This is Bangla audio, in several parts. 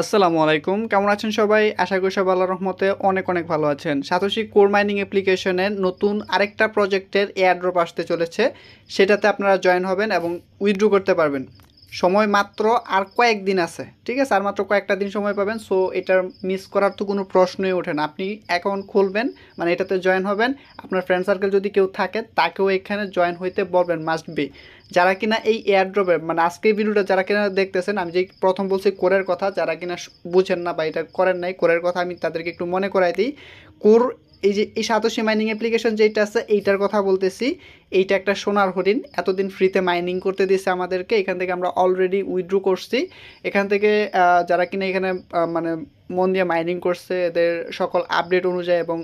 আসসালামু আলাইকুম। কেমন আছেন সবাই? আশা করি সবাই আল্লাহর রহমতে অনেক অনেক ভালো আছেন। সাতোশি কোর মাইনিং অ্যাপ্লিকেশনের নতুন আরেকটা প্রজেক্টের এয়ারড্রপ আসতে চলেছে। সেটাতে আপনারা জয়েন হবেন এবং উইথড্র করতে পারবেন। সময় মাত্র আর কয়েকদিন আছে, ঠিক আছে? আর মাত্র কয়েকটা দিন সময় পাবেন সো এটার মিস করার তো কোনো প্রশ্নই ওঠে না। আপনি অ্যাকাউন্ট খুলবেন মানে এটাতে জয়েন হবেন। আপনার ফ্রেন্ড সার্কেল যদি কেউ থাকে, তাকেও এখানে জয়েন হইতে বলবেন মাস্ট বি যারা কিনা এই এয়ারড্রপের মানে আজকে ভিডিওটা যারা কিনা দেখতেছেন, আমি যে প্রথম বলছি কোরের কথা, যারা কিনা বুঝেন না বা এটা করেন নাই, কোরের কথা আমি তাদেরকে একটু মনে করাই দিই। কোর, এই যে, এই সাতোশি মাইনিং অ্যাপ্লিকেশন যেটা আছে, এইটার কথা বলতেছি। এইটা একটা সোনার হরিণ, এতদিন ফ্রিতে মাইনিং করতে দিয়েছে আমাদেরকে, এখান থেকে আমরা অলরেডি উইথড্র করছি। এখান থেকে যারা কিনা এখানে মানে মন দিয়ে মাইনিং করছে, এদের সকল আপডেট অনুযায়ী এবং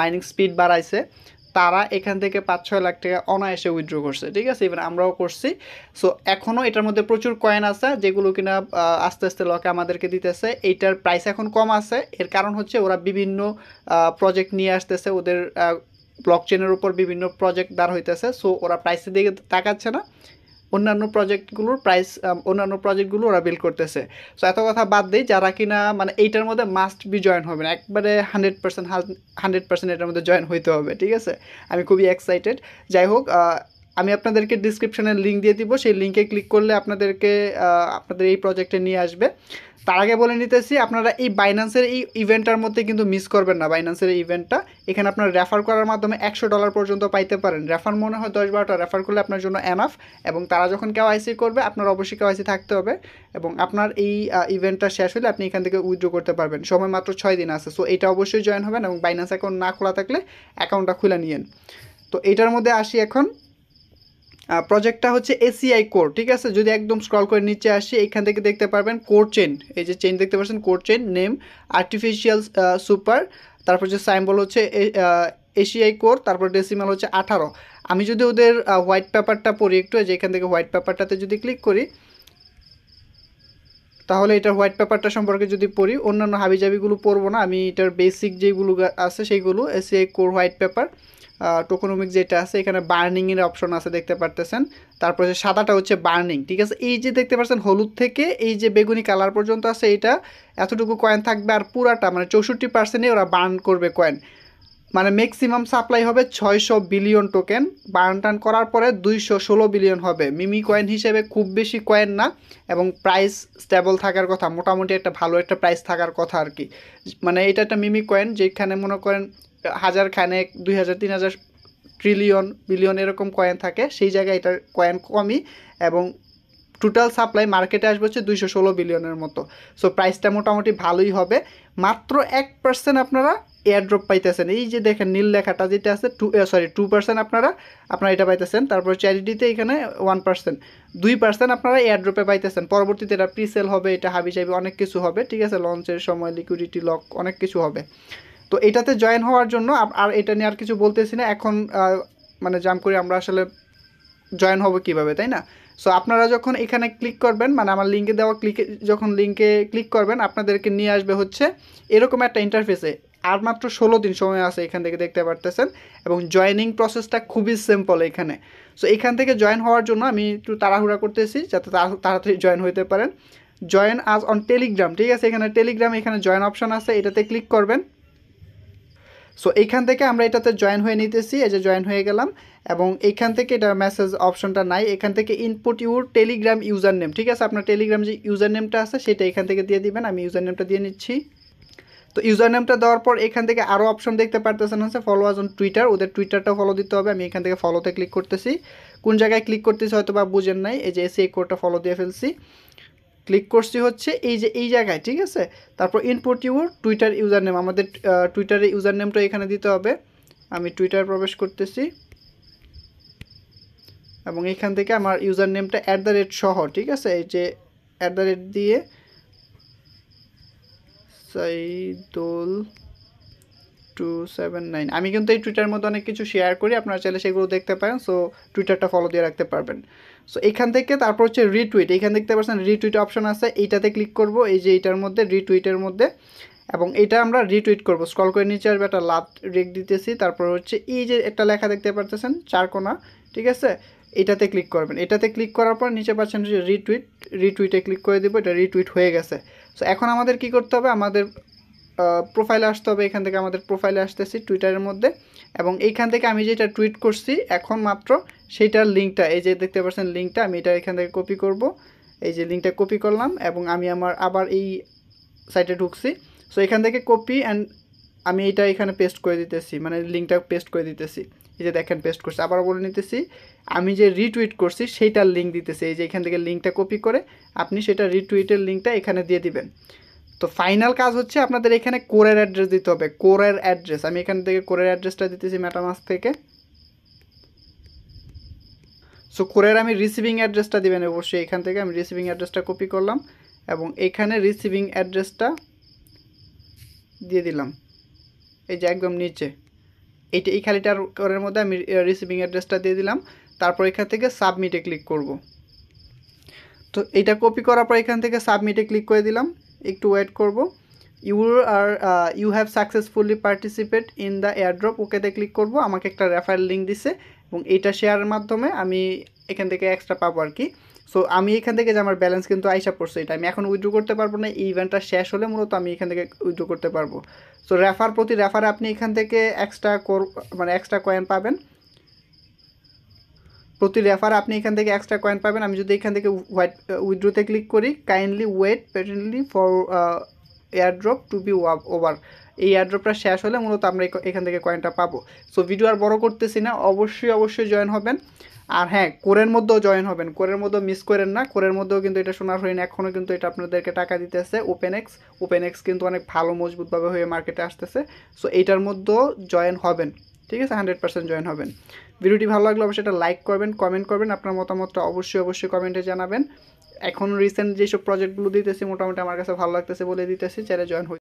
মাইনিং স্পিড বাড়াইছে। তারা এখান থেকে পাঁচ ছয় লাখ টাকা অনায়াসে উইথড্র করছে, ঠিক আছে? ইভেন আমরাও করছি। সো এখনও এটার মধ্যে প্রচুর কয়েন আছে, যেগুলো কিনা আস্তে আস্তে লকে আমাদেরকে দিতেছে। এইটার প্রাইস এখন কম আছে। এর কারণ হচ্ছে ওরা বিভিন্ন প্রজেক্ট নিয়ে আসতেছে। ওদের ব্লক চেনের উপর বিভিন্ন প্রজেক্ট দাঁড় হইতেছে। সো ওরা প্রাইসের দিকে তাকাচ্ছে না। অন্যান্য প্রজেক্টগুলোর প্রাইস অন্যান্য প্রজেক্টগুলো ওরা বিল করতেছে। সো এত কথা বাদ দিই, যারা কিনা মানে এইটার মধ্যে মাস্ট বি জয়েন হবে না। একবারে হান্ড্রেড পার্সেন্ট হান্ড্রেড পার্সেন্ট এটার মধ্যে জয়েন হইতে হবে, ঠিক আছে? আমি খুবই এক্সাইটেড যাই হোক আমি আপনাদেরকে ডিসক্রিপশনের লিঙ্ক দিয়ে দিব। সেই লিঙ্কে ক্লিক করলে আপনাদেরকে আপনাদের এই প্রজেক্টে নিয়ে আসবে। তার আগে বলে নিতেছি, আপনারা এই বাইন্যান্সের এই ইভেন্টটার মধ্যে কিন্তু মিস করবেন না বাইন্যান্সের ইভেন্টটা এখানে আপনারা রেফার করার মাধ্যমে একশো ডলার পর্যন্ত পাইতে পারেন। রেফার মনে হয় দশ বারোটা রেফার করলে আপনার জন্য এনাফ এবং তারা যখন কেউ আইসি করবে, আপনার অবশ্যই কেউ আইসি থাকতে হবে। এবং আপনার এই ইভেন্টটা শেষ হলে আপনি এখান থেকে উইথড্র করতে পারবেন। সময় মাত্র ছয় দিন আছে। সো এটা অবশ্যই জয়েন হবেন এবং বাইন্যান্স অ্যাকাউন্ট না খোলা থাকলে অ্যাকাউন্টটা খুলে নিয়েন। তো এটার মধ্যে আসি এখন। প্রজেক্টটা হচ্ছে এসিআই কোর ঠিক আছে? যদি একদম স্ক্রল করে নিচে আসি, এখান থেকে দেখতে পারবেন কোর চেন এই যে চেন দেখতে পাচ্ছেন core chain name artificial super তারপর যে সাইম্বল হচ্ছে এশিয়াই কোর তারপর ডেসিমাল হচ্ছে আঠারো। আমি যদি ওদের হোয়াইট পেপারটা পড়ি একটু যে এখান থেকে হোয়াইট পেপারটাতে যদি ক্লিক করি, তাহলে এটার হোয়াইট পেপারটা সম্পর্কে যদি পড়ি, অন্যান্য হাবিজাবিগুলো পড়ব না, আমি এটার বেসিক যেগুলো আছে, সেইগুলো ACI core white paper tokenomic যেটা আছে, এখানে বার্নিংয়ের অপশন আছে, দেখতে পারতেছেন। তারপর যে সাদাটা হচ্ছে বার্নিং ঠিক আছে? এই যে দেখতে পাচ্ছেন হলুদ থেকে এই যে বেগুনি কালার পর্যন্ত আছে, এটা এতটুকু কয়েন থাকবে আর পুরাটা মানে চৌষট্টি পার্সেন্টে ওরা বার্ন করবে কয়েন মানে ম্যাক্সিমাম সাপ্লাই হবে ছয়শো বিলিয়ন টোকেন বার্ন টান করার পরে দুইশো ষোলো বিলিয়ন হবে। মিমি কয়েন হিসেবে খুব বেশি কয়েন না এবং প্রাইস স্টেবল থাকার কথা, মোটামুটি একটা ভালো একটা প্রাইস থাকার কথা আর কি। মানে এটা একটা মিমি কয়েন যেখানে মনে করেন হাজার খানেক, দুই হাজার, তিন হাজার ট্রিলিয়ন বিলিয়ন এরকম কয়েন থাকে, সেই জায়গায় এটার কয়েন কমই এবং টোটাল সাপ্লাই মার্কেটে আসবে হচ্ছে দুইশো ষোলো বিলিয়নের মতো। সো প্রাইসটা মোটামুটি ভালোই হবে। মাত্র এক পার্সেন্ট আপনারা এয়ারড্রপ পাইতেছেন। এই যে দেখেন, নীল লেখাটা যেটা আছে টু সরি টু পার্সেন্ট আপনারা আপনারা এটা পাইতেছেন। তারপর চ্যারিটিতে এখানে ওয়ান পার্সেন্ট দুই পার্সেন্ট আপনারা এয়ারড্রপে পাইতেছেন। পরবর্তীতে এটা প্রিসেল হবে, এটা হাবি চাবি অনেক কিছু হবে। ঠিক আছে লঞ্চের সময় লিকুইডিটি লক অনেক কিছু হবে। তো এটাতে জয়েন হওয়ার জন্য আর এটা নিয়ে আর কিছু বলতেছি না। এখন মানে জাম করে আমরা আসলে জয়েন হব কীভাবে, তাই না? সো আপনারা যখন এখানে ক্লিক করবেন মানে আমার লিঙ্কে দেওয়া ক্লিকে যখন লিঙ্কে ক্লিক করবেন, আপনাদেরকে নিয়ে আসবে হচ্ছে এরকম একটা ইন্টারফেসে আর মাত্র ষোলো দিন সময় আছে এখান থেকে দেখতে পারতেছেন। এবং জয়েনিং প্রসেসটা খুবই সিম্পল এখানে। সো এখান থেকে জয়েন হওয়ার জন্য আমি একটু তাড়াহুড়া করতেছি যাতে তাড়া- তাড়াতাড়ি জয়েন হইতে পারেন। জয়েন আজ অন টেলিগ্রাম ঠিক আছে? এখানে টেলিগ্রাম এখানে জয়েন অপশন আছে, এটাতে ক্লিক করবেন। সো এইখান থেকে আমরা এটাতে জয়েন হয়ে নিতেছি, এই যে জয়েন হয়ে গেলাম। এবং এইখান থেকে এটা মেসেজ অপশনটা নাই। এখান থেকে input your Telegram user name ঠিক আছে? আপনার টেলিগ্রাম যে ইউজার নেমটা আছে, সেটা এখান থেকে দিয়ে দিবেন। আমি ইউজার নেমটা দিয়ে নিচ্ছি। তো ইউজার নেমটা দেওয়ার পর এখান থেকে আরও অপশন দেখতে পারতেছেন হচ্ছে ফলো আজ অন টুইটার ওদের টুইটারটাও ফলো দিতে হবে। আমি এখান থেকে ফলোতে ক্লিক করতেছি। কোন জায়গায় ক্লিক করতেছি হয়তো বা বুঝেন নাই। এই যে এসে কোডটা ফলো দিয়ে ফেলছি। ক্লিক করছি হচ্ছে এই যে, এই জায়গায়, ঠিক আছে? তারপর input your Twitter user name আমাদের টুইটারের ইউজার নেমটা এখানে দিতে হবে। আমি টুইটার প্রবেশ করতেছি। এবং এখান থেকে আমার ইউজার নেমটা অ্যাট দ্য রেট সহ, ঠিক আছে? এই যে অ্যাট দ্য রেট দিয়ে সাইদুল টু সেভেন নাইন। আমি কিন্তু এই টুইটারের মধ্যে অনেক কিছু শেয়ার করি, আপনারা চাইলে সেগুলো দেখতে পারেন সো টুইটারটা ফলো দিয়ে রাখতে পারবেন। সো এখান থেকে তারপর হচ্ছে রিটুইট এখান দেখতে পাচ্ছেন রিটুইট অপশন আছে, এইটাতে ক্লিক করব, এই যে এইটার মধ্যে রিটুইটের মধ্যে, এবং এটা আমরা রিটুইট করব। স্ক্রল করে নিচে আসবে একটা লাভ রেক দিতেছি, তারপর হচ্ছে এই যে একটা লেখা দেখতে পারতেছেন, চার কোনা, ঠিক আছে? এটাতে ক্লিক করবেন। এটাতে ক্লিক করার পর নিচে পাচ্ছেন রিটুইট রিটুইটে ক্লিক করে দেবো, এটা রিটুইট হয়ে গেছে। সো এখন আমাদের কি করতে হবে? আমাদের প্রোফাইলে আসতে হবে, এখান থেকে আমাদের প্রোফাইলে আসতেছি টুইটারের মধ্যে। এবং এইখান থেকে আমি যেটা টুইট করছি, এখন মাত্র সেইটার লিঙ্কটা এই যে দেখতে পাচ্ছেন লিঙ্কটা আমি এটা এখান থেকে কপি করব। এই যে লিঙ্কটা কপি করলাম, এবং আমি আমার আবার এই সাইটে ঢুকছি। সো এখান থেকে কপি অ্যান্ড আমি এটা এখানে পেস্ট করে দিতেছি মানে লিঙ্কটা পেস্ট করে দিতেছি। এই যে দেখেন পেস্ট করছি। আবার বলে নিতেছি, আমি যে রিটুইট করছি, সেইটার লিঙ্ক দিতেছি। এই যে এখান থেকে লিঙ্কটা কপি করে, আপনি সেটা রিটুইটের লিঙ্কটা এখানে দিয়ে দিবেন। তো ফাইনাল কাজ হচ্ছে আপনাদের এখানে কোরের অ্যাড্রেস দিতে হবে। কোরের অ্যাড্রেস আমি এখান থেকে কোরের অ্যাড্রেসটা দিতেছি মেটামাস থেকে। সো কোরের আমি রিসিভিং অ্যাড্রেসটা দিবেন অবশ্যই। এখান থেকে আমি রিসিভিং অ্যাড্রেসটা কপি করলাম এবং এখানে রিসিভিং অ্যাড্রেসটা দিয়ে দিলাম। এই যে একদম নিচে। এইটা এই খালিটার করের মধ্যে আমি রিসিভিং অ্যাড্রেসটা দিয়ে দিলাম। তারপর এখান থেকে সাবমিটে ক্লিক করব। তো এটা কপি করার পর এখান থেকে সাবমিটে ক্লিক করে দিলাম। একটু ওয়েট করব। You are you have successfully participate in the airdrop ওকেতে ক্লিক করব। আমাকে একটা রেফারেল লিঙ্ক দিছে এবং এইটা শেয়ারের মাধ্যমে আমি এখান থেকে এক্সট্রা পাবো আর কি। সো আমি এখান থেকে যে আমার ব্যালেন্স কিন্তু আইসা পড়ছে, এটা আমি এখন উইথড্র করতে পারব না, এই ইভেন্টটা শেষ হলে মূলত আমি এখান থেকে উইথড্র করতে পারব। সো রেফার প্রতি রেফারে আপনি এখান থেকে এক্সট্রা কোর মানে এক্সট্রা কয়েন পাবেন। প্রতি রেফার আপনি এখান থেকে এক্সট্রা কয়েন পাবেন। আমি যদি এখান থেকে হোয়াইট উইথড্রোতে ক্লিক করি kindly wait patiently for airdrop to be over এই এয়ারড্রপটা শেষ হলে মূলত আমরা এখান থেকে কয়েনটা পাবো। সো ভিডিও আর বড় করতেছি না, অবশ্যই অবশ্যই জয়েন হবেন। আর হ্যাঁ কোরের মধ্যেও জয়েন হবেন। কোরের মধ্যেও মিস করেন না। কোরের মধ্যেও কিন্তু এটা শোনার হয়নি। এখনও কিন্তু এটা আপনাদেরকে টাকা দিতেছে ওপেন এক্স ওপেন এক্স কিন্তু অনেক ভালো, মজবুতভাবে হয়ে মার্কেটে আসতেছে। সো এইটার মধ্যেও জয়েন হবেন। ঠিক আছে? হান্ড্রেড পার্সেন্ট জয়েন হবেন। ভিডিওটি ভালো লাগলে অবশ্যই এটা লাইক করবেন কমেন্ট করবেন। আপনার মতামতটা অবশ্যই অবশ্যই কমেন্টে জানাবেন। এখন রিসেন্ট যেসব প্রজেক্টগুলো দিতেছি, মোটামুটি আমার কাছে ভালো লাগতেছে বলে দিতেছি। চাইলে জয়েন